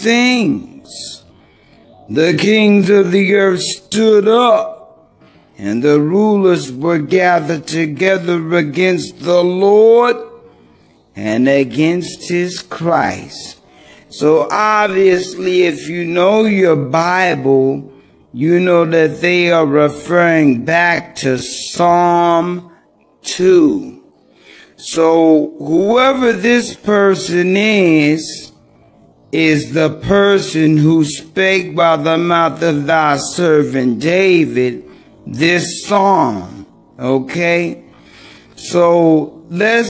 things. The kings of the earth stood up, and the rulers were gathered together against the Lord and against his Christ. So obviously, if you know your Bible, you know that they are referring back to Psalm 2. So whoever this person is, is the person who spake by the mouth of thy servant David this psalm. Okay? So let's